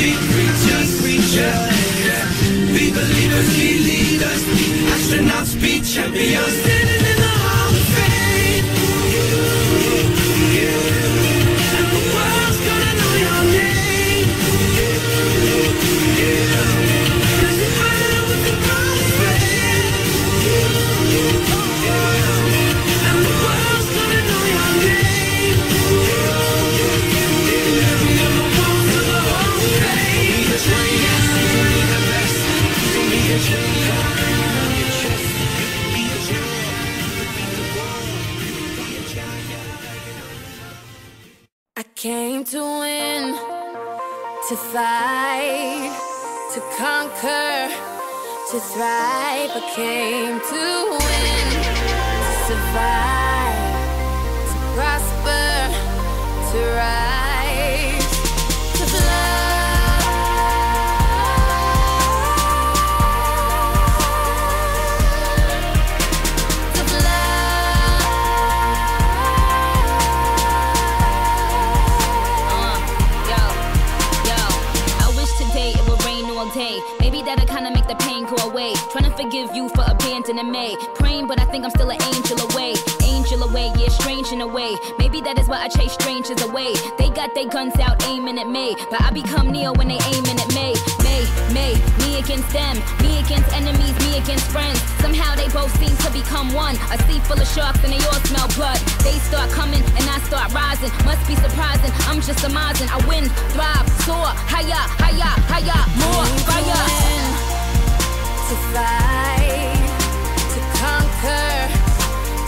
be preachers, preachers. Be believers, be leaders, be astronauts, be champions. To fight, to conquer, to thrive. I came to win, to survive, forgive you for abandoning me. Praying, but I think I'm still an angel away. Angel away, yeah, strange in a way. Maybe that is why I chase strangers away. They got their guns out aiming at me, but I become Neo when they aiming at me. Me, me, me against them, me against enemies, me against friends. Somehow they both seem to become one. A sea full of sharks and they all smell blood. They start coming and I start rising. Must be surprising. I'm just amazing. I win, thrive, soar, higher, higher, higher, more fire. To fight, to conquer,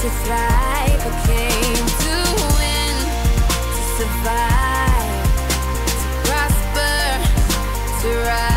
to thrive. I came to win, to survive, to prosper, to rise,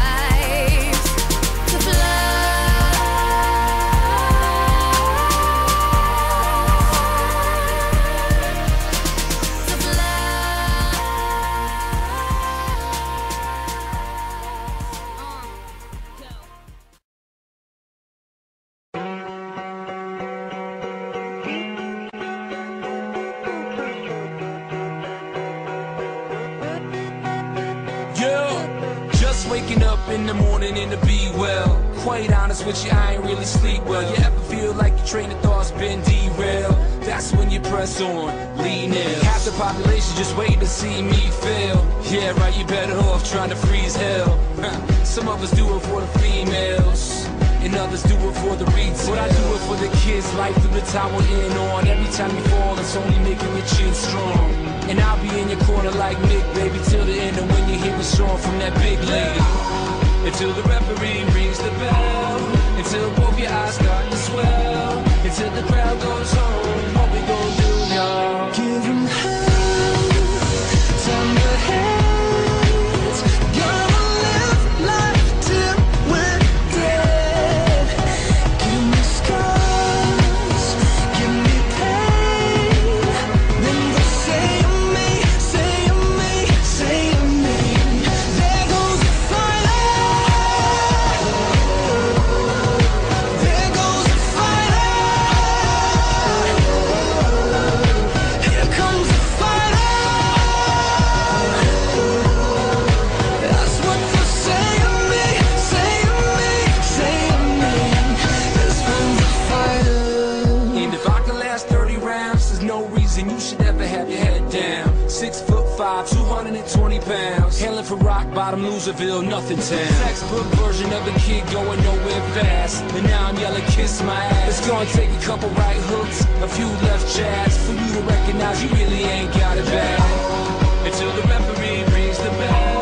honest with you, I ain't really sleep well. You ever feel like your train of thought's been derailed? That's when you press on, lean in. Half the population just waiting to see me fail. Yeah, right, you better off trying to freeze hell. Some of us do it for the females. And others do it for the retail. But I do it for the kids, life through the tower in on. Every time you fall, it's only making your chin strong. And I'll be in your corner like Mick, baby, till the end. And when you hear a song from that big lady, until the referee rings the bell, bottom, Loserville, nothing town. Textbook version of a kid going nowhere fast. And now I'm yelling, kiss my ass. It's gonna take a couple right hooks, a few left jabs for you to recognize you really ain't got it bad. Until the referee rings the bell.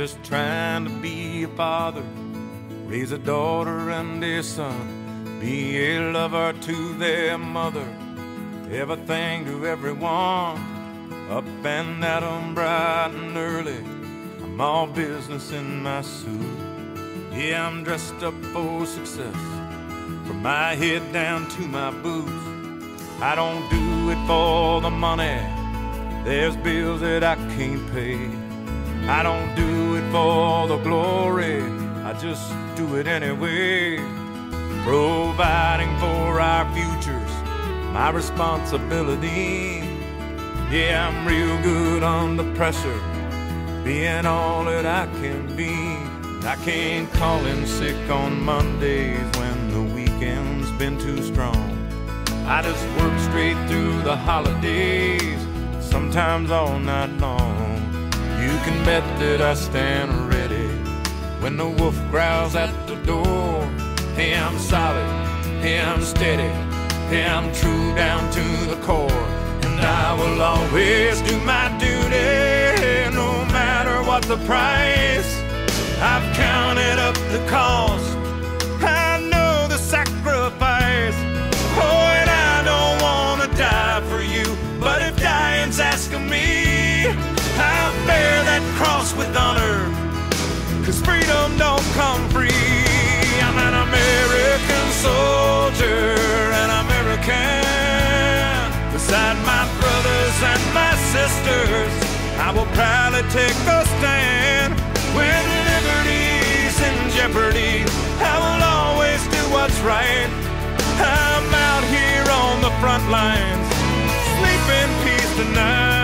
Just trying to be a father, raise a daughter and a son, be a lover to their mother, everything to everyone. Up and at 'em bright and early, I'm all business in my suit. Yeah, I'm dressed up for success, from my head down to my boots. I don't do it for the money, there's bills that I can't pay. I don't do for the glory, I just do it anyway. Providing for our futures, my responsibility. Yeah, I'm real good under pressure, being all that I can be. I can't call in sick on Mondays when the weekend's been too strong. I just work straight through the holidays, sometimes all night long. You can bet that I stand ready when the wolf growls at the door. Hey, I'm solid, hey, I'm steady, hey, I'm true down to the core. And I will always do my duty, no matter what the price. I've counted up the cost, cross with honor. Cause freedom don't come free. I'm an American soldier, an American. Beside my brothers and my sisters, I will proudly take a stand. When liberty's in jeopardy, I will always do what's right. I'm out here on the front lines, sleep in peace tonight.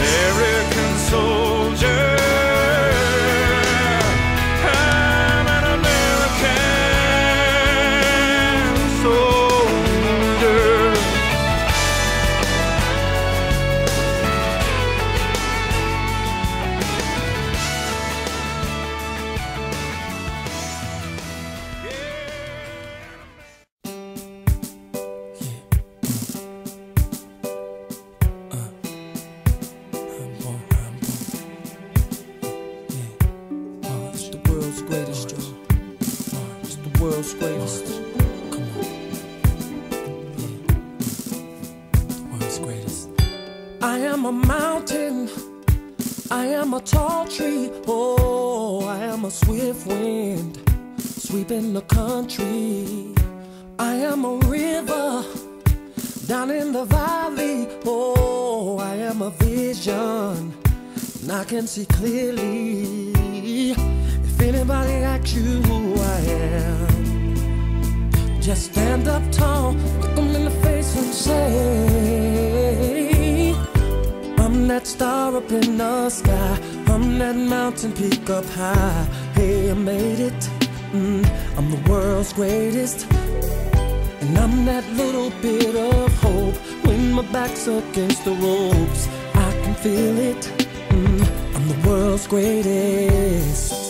American soldier. That star up in the sky, I'm that mountain peak up high. Hey, I made it. Mm, I'm the world's greatest. And I'm that little bit of hope when my back's against the ropes. I can feel it. Mm, I'm the world's greatest.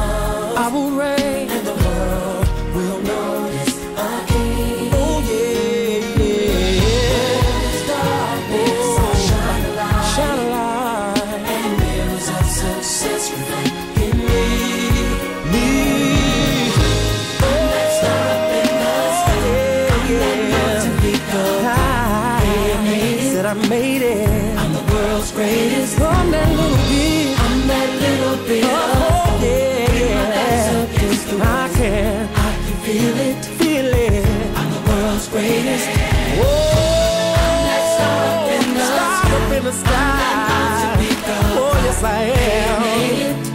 greatest. I'm that little bit. I'm that little bit. Oh, oh, oh yeah. I can. I can feel it. Feel it. I'm the world's greatest. Whoa. I'm that star up in the star up in the sky. Oh, yes, I am.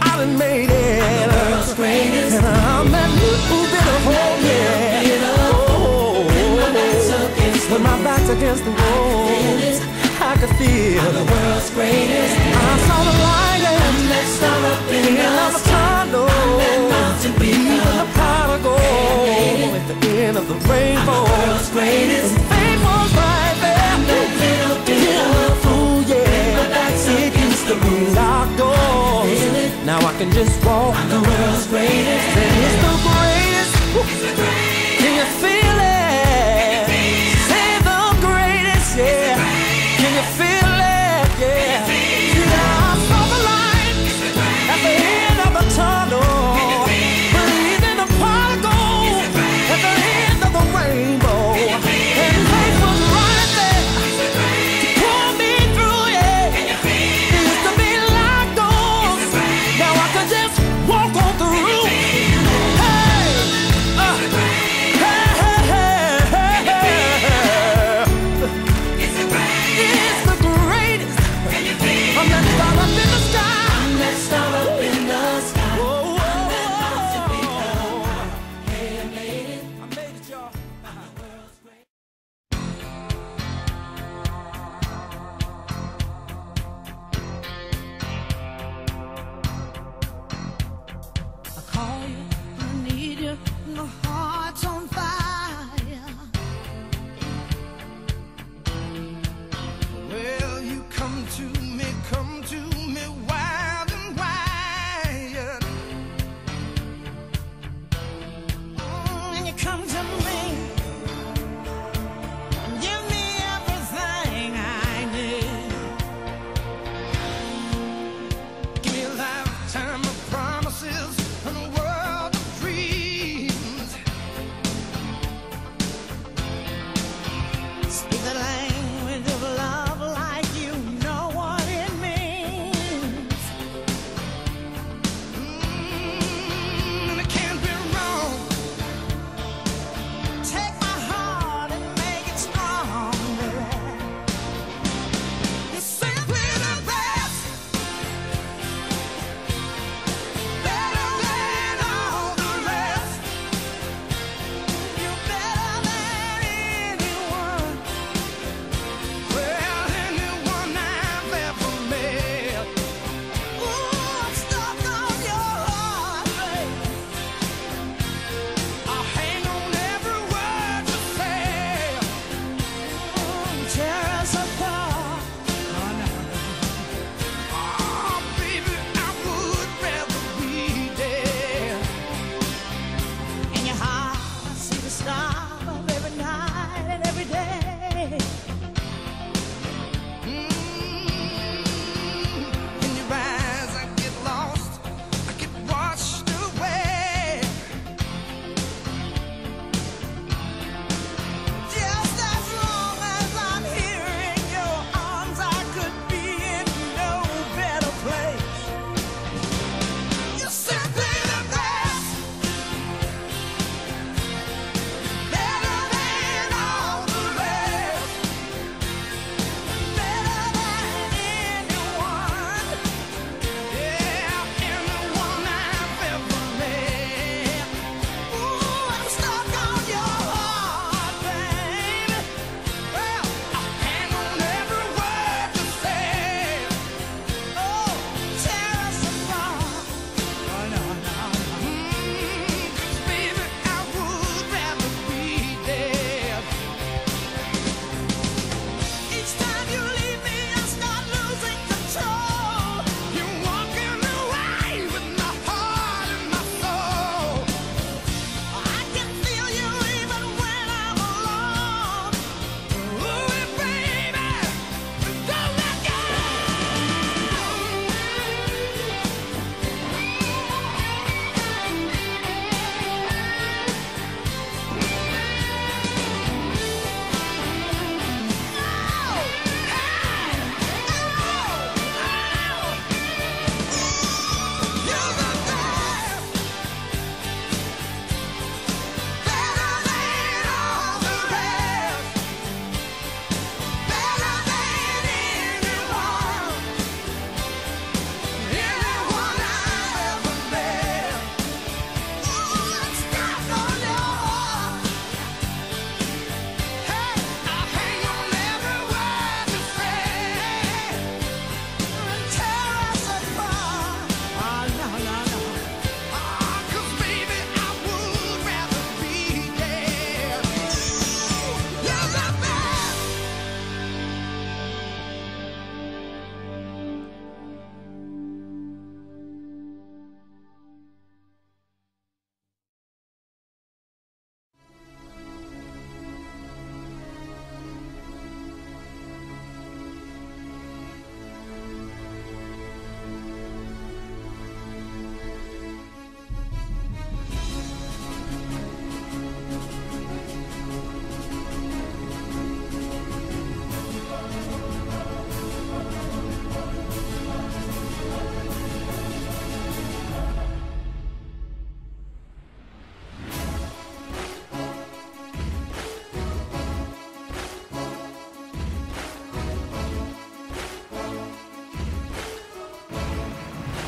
I done made it. I'm the world's greatest. And I'm that little bit of hope. Yeah. Oh, oh, when my back's against the wall, I can feel I'm the world's greatest. I saw the light and that star up in the tunnel. Even the prodigal at the end of the rainbow. I'm The world's greatest. And faith was right there. That little bit of fool, yeah. My back's against the locked doors. Now I can just walk. I'm the world's greatest. And it's the greatest. Can you feel it? Say the greatest, yeah.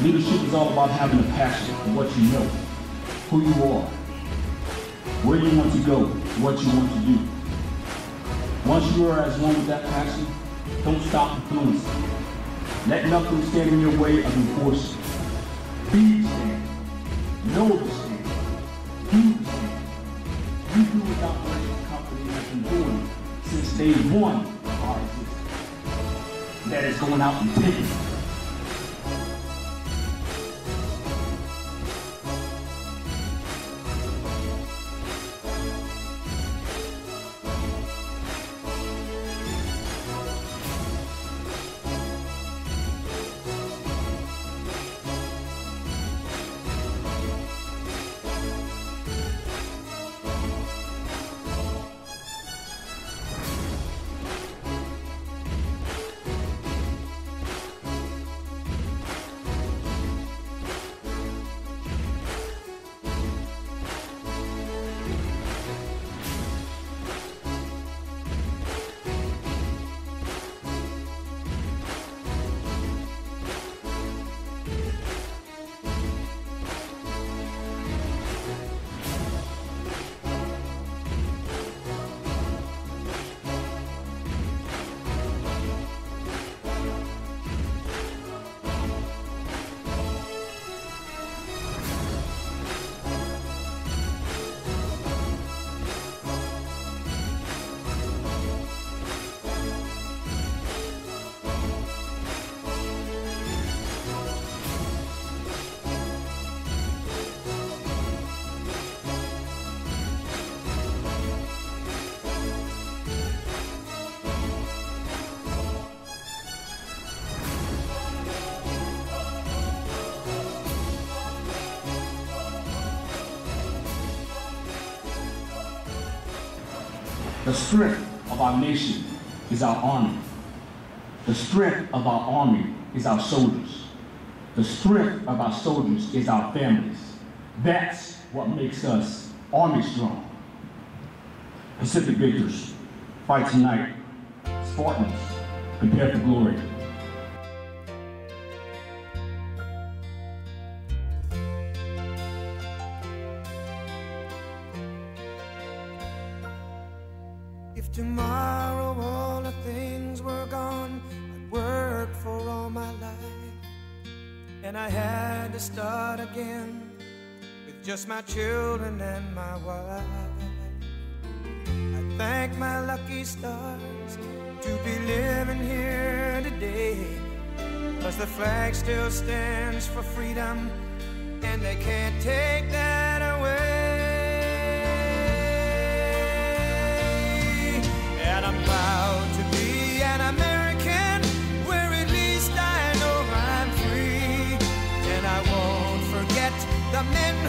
Leadership is all about having a passion for what you know, who you are, where you want to go, what you want to do. Once you are as one with that passion, don't stop influencing. Let nothing stand in your way of enforcing. Be the stand. Know the stand. Do the stand. You do without what the company has been doing since day one of our existence. That is going out and taking The strength of our nation is our army. The strength of our army is our soldiers. The strength of our soldiers is our families. That's what makes us army strong. Pacific victors, fight tonight. Spartans, prepare for glory. Children and my wife. I thank my lucky stars to be living here today. Cause the flag still stands for freedom, and they can't take that away. And I'm proud to be an American, where at least I know I'm free. And I won't forget the men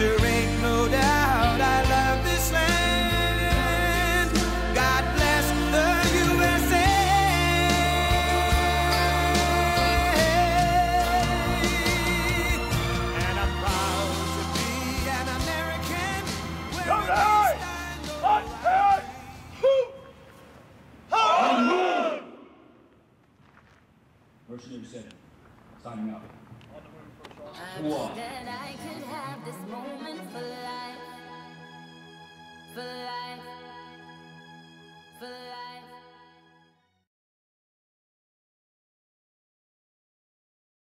Cause